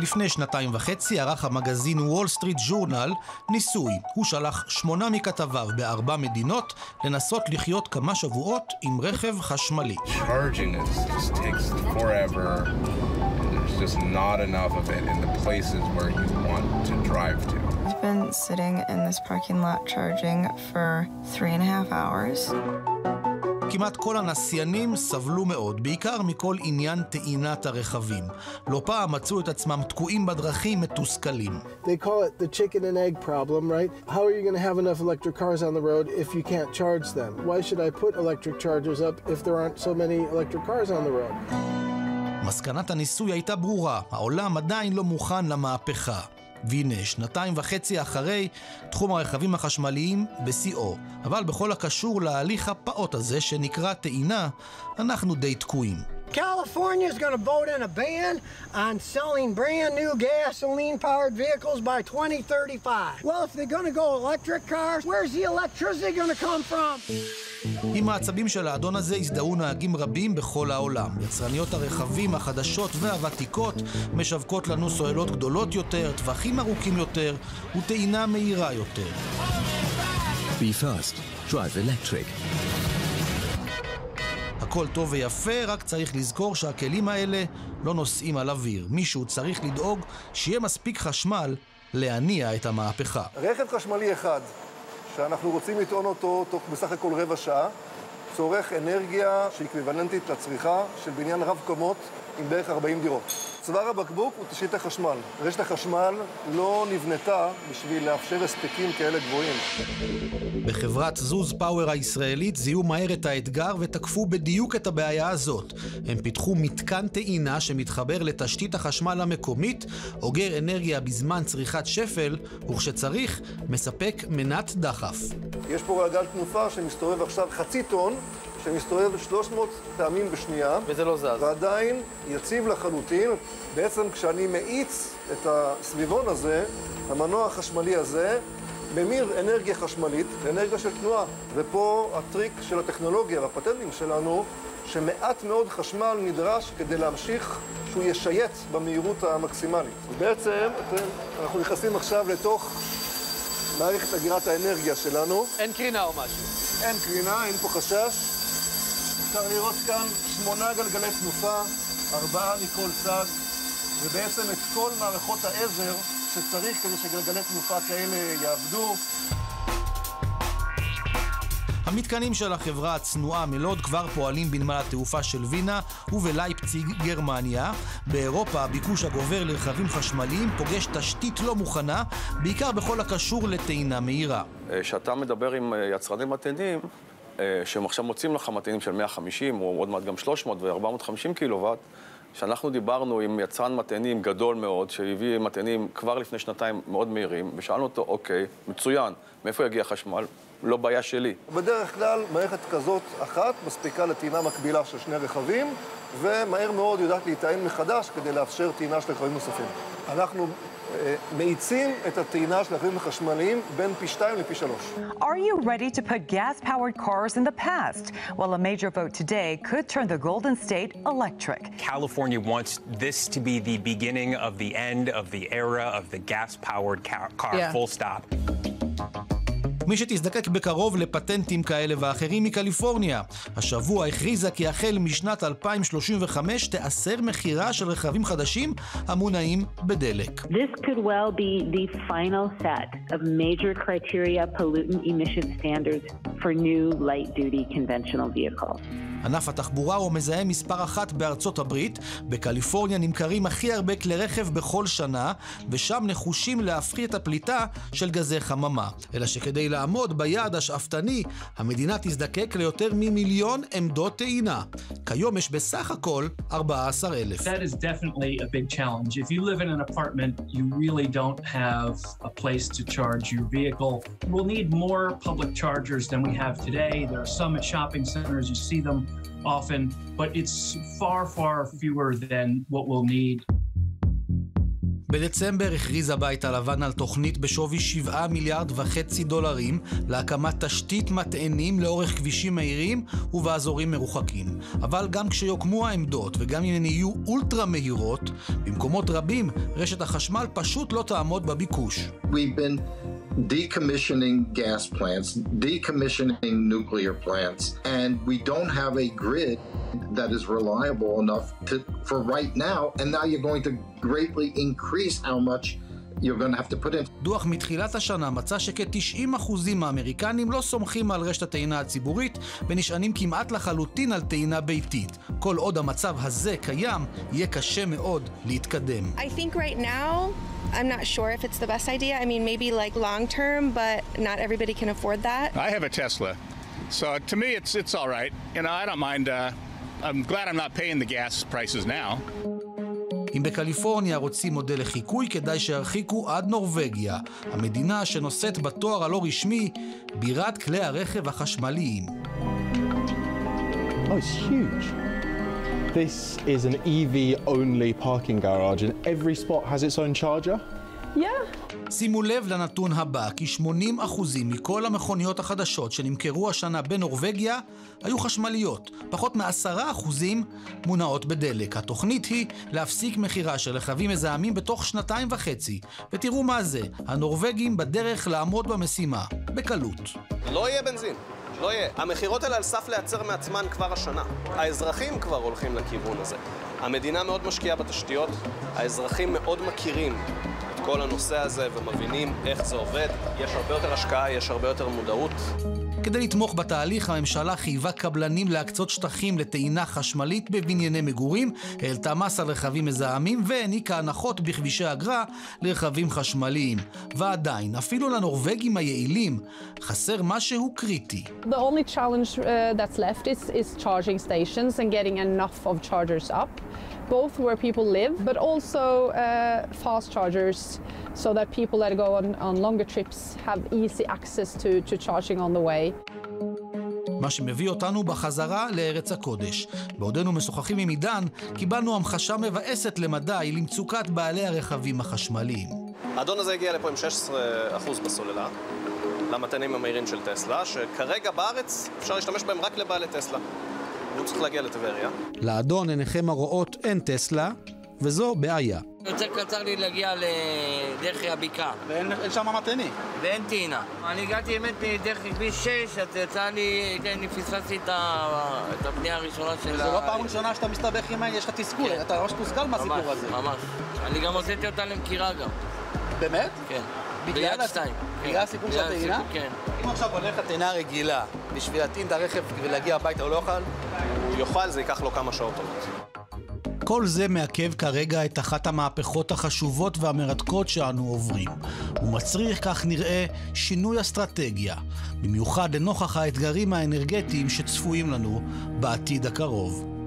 לפני שנתיים וחצי ערך המגזין וול סטריט ג'ורנל ניסוי. הוא שלח שמונה מכתביו בארבע מדינות לנסות לחיות כמה שבועות עם רכב חשמלי. I've been sitting in this parking lot charging for three and a half hours. כמעט כל הנסיינים סבלו מאוד, בעיקר מכל עניין טעינת הרכבים. לא פעם מצאו את עצמם תקועים בדרכים מתוסכלים. They call it the chicken and egg problem, right? How are you going to have enough electric cars on the road if you can't charge them? Why should I put electric chargers up if there aren't so many electric cars on the road? מסקנת הניסוי הייתה ברורה, העולם עדיין לא מוכן למהפכה. והנה, שנתיים וחצי אחרי, תחום הרכבים החשמליים בשיאו. אבל בכל הקשור להליך הפעוט הזה שנקרא טעינה, אנחנו די תקועים. California is going to vote in a ban on selling brand new gasoline powered vehicles by 2035. Well, if they're going to go electric cars, where's the electricity going to come from? עם העצבים של האדון הזה הזדהו נהגים רבים בכל העולם. יצרניות הרכבים החדשות והוותיקות משווקות לנו סוללות גדולות יותר, טווחים ארוכים יותר וטעינה מהירה יותר. Be fast. Drive electric. הכל טוב ויפה, רק צריך לזכור שהכלים האלה לא נוסעים על אוויר. מישהו צריך לדאוג שיהיה מספיק חשמל להניע את המהפכה. רכב חשמלי אחד, שאנחנו רוצים לטעון אותו תוך בסך הכל רבע שעה, צורך אנרגיה שאקוויוולנטית לצריכה של בניין רב קומות עם בערך 40 דירות. צוואר הבקבוק הוא תשתית החשמל. רשת החשמל לא נבנתה בשביל לאפשר הספקים כאלה גבוהים. בחברת זוז פאוור הישראלית זיהו מהר את האתגר ותקפו בדיוק את הבעיה הזאת. הם פיתחו מתקן טעינה שמתחבר לתשתית החשמל המקומית, אוגר אנרגיה בזמן צריכת שפל, וכשצריך, מספק מנת דחף. יש פה גלגל תנופה שמסתובב עכשיו חצי טון, שמסתובב 300 פעמים בשנייה. וזה לא זז. ועדיין יציב לחלוטין. בעצם כשאני מאיץ את הסביבון הזה, המנוע החשמלי הזה, ממיר אנרגיה חשמלית לאנרגיה של תנועה. ופה הטריק של הטכנולוגיה והפטנטים שלנו, שמעט מאוד חשמל נדרש כדי להמשיך שהוא ישייט במהירות המקסימלית. בעצם אנחנו נכנסים עכשיו לתוך מערכת אגירת האנרגיה שלנו. אין קרינה או משהו. אין קרינה, אין פה חשש. אפשר לראות כאן שמונה גלגלי תנופה, ארבעה מכל צד, ובעצם את כל מערכות העזר שצריך כדי שגלגלי תנופה כאלה יעבדו. המתקנים של החברה הצנועה מלוד כבר פועלים בנמל התעופה של וינה ובלייפציג, גרמניה. באירופה הביקוש הגובר לרכבים חשמליים פוגש תשתית לא מוכנה, בעיקר בכל הקשור לטעינה מהירה. כשאתה מדבר עם יצרנים מתנים, שהם עכשיו מוצאים לך מתנים של 150, או עוד מעט גם 300 ו-450 קילוואט, שאנחנו דיברנו עם יצרן מטענים גדול מאוד, שהביא מטענים כבר לפני שנתיים מאוד מהירים, ושאלנו אותו, אוקיי, מצוין, מאיפה יגיע חשמל? לא בעיה שלי. בדרך כלל מערכת כזאת אחת מספיקה לטעינה מקבילה של שני רכבים, ומהר מאוד יודעת להיטען מחדש כדי לאפשר טעינה של רכבים נוספים. אנחנו מאיצים את הטעינה של הרכבים החשמליים בין פי שתיים לפי שלוש. Are you ready to put gas-powered cars in the past? Well, a major vote today could turn the Golden State electric. California wants this to be the beginning of the end of the era of the gas-powered car, Yeah. full stop. מי שתזדקק בקרוב לפטנטים כאלה ואחרים מקליפורניה. השבוע הכריזה כי החל משנת 2035 תיאסר מכירה של רכבים חדשים המונעים בדלק. This could well be the final set of major criteria pollutant emission standards for new light-duty conventional vehicles. ענף התחבורה הוא המזהם מספר אחת בארצות הברית. בקליפורניה נמכרים הכי הרבה כלי רכב בכל שנה, ושם נחושים להפחית את הפליטה של גזי חממה. אלא שכדי לעמוד ביעד השאפתני, המדינה תזדקק ליותר ממיליון עמדות טעינה. כיום יש בסך הכל 14,000. That is definitely a big challenge. If you live in an apartment, you really don't have a place to charge your vehicle. We'll need more public chargers than we have today. There are some at shopping centers, you see them often, but it's far, far fewer than what we'll need. בדצמבר הכריז הבית הלבן על תוכנית בשווי 7 מיליארד וחצי דולרים להקמת תשתית מטענים לאורך כבישים מהירים ובאזורים מרוחקים. אבל גם כשיוקמו העמדות וגם אם הן יהיו אולטרה מהירות, במקומות רבים רשת החשמל פשוט לא תעמוד בביקוש. We've been decommissioning gas plants, decommissioning nuclear plants, and we don't have a grid that is reliable enough to, for right now, and now you're going to greatly increase how much you're going to have to put in. דוח מתחילת השנה מצא שכ-90% מהאמריקנים לא סומכים על רשת הטעינה הציבורית ונשענים כמעט לחלוטין על טעינה ביתית. כל עוד המצב הזה קיים, יהיה קשה מאוד להתקדם. I think right now, I'm not sure if it's the best idea. I mean, maybe like long term, but not everybody can afford that. I have a Tesla, so to me, it's it's all right. You know, I don't mind. Uh, I'm glad I'm not paying the gas prices now. אם בקליפורניה רוצים מודל לחיקוי, כדאי שירחיקו עד נורבגיה, המדינה שנושאת בתואר הלא רשמי בירת כלי הרכב החשמליים. Oh, it's huge. This is an EV only parking garage, and every spot has its own charger. Yeah. שימו לב לנתון הבא, כי 80% מכל המכוניות החדשות שנמכרו השנה בנורבגיה היו חשמליות. פחות מ-10% מונעות בדלק. התוכנית היא להפסיק מכירה של רכבים מזהמים בתוך שנתיים וחצי. ותראו מה זה, הנורבגים בדרך לעמוד במשימה, בקלות. לא יהיה בנזין. לא יהיה. המכירות האלה על סף לייצר מעצמן כבר השנה. האזרחים כבר הולכים לכיוון הזה. המדינה מאוד משקיעה בתשתיות, האזרחים מאוד מכירים את כל הנושא הזה ומבינים איך זה עובד. יש הרבה יותר השקעה, יש הרבה יותר מודעות. כדי לתמוך בתהליך, הממשלה חייבה קבלנים להקצות שטחים לטעינה חשמלית בבנייני מגורים, העלתה מס על רכבים מזהמים והעניקה הנחות בכבישי אגרה לרכבים חשמליים. ועדיין, אפילו לנורבגים היעילים, חסר משהו קריטי. Uh, both where people live, but also uh, fast chargers so that people that go on, on longer trips have easy access to, to charging on the way. מה שמביא אותנו בחזרה לארץ הקודש. בעודנו משוחחים עם עידן, קיבלנו המחשה מבאסת למדי למצוקת בעלי הרכבים החשמליים. האדון הזה הגיע לפה עם 16% בסוללה, למטענים המהירים של טסלה, שכרגע בארץ אפשר להשתמש בהם רק לבעלי טסלה. והוא צריך להגיע לטבריה. לאדון עיניכם הרואות אין טסלה, וזו בעיה. יותר קצר לי להגיע לדרך הבקעה. ואין שם מטעני. ואין טעינה. אני הגעתי באמת דרך כביש 6, אז יצא לי, כן, אני פספסתי את הפנייה הראשונה של ה... זה לא פעם ראשונה שאתה מסתבך עם ה... יש לך תסכול, אתה ממש תוסכל מהסיפור הזה. ממש, ממש. אני גם הוצאתי אותה למכירה גם. באמת? כן. בגלל שתיים. בגלל הסיפור של הטעינה? כן. אם עכשיו הולך לטעינה רגילה, בשביל להטעין את הרכב ולהגיע הביתה, הוא לא יוכל? הוא יוכל, זה ייקח לו כמה שעות טובות. כל זה מעכב כרגע את אחת המהפכות החשובות והמרתקות שאנו עוברים. הוא מצריך, כך נראה, שינוי אסטרטגיה, במיוחד לנוכח האתגרים האנרגטיים שצפויים לנו בעתיד הקרוב.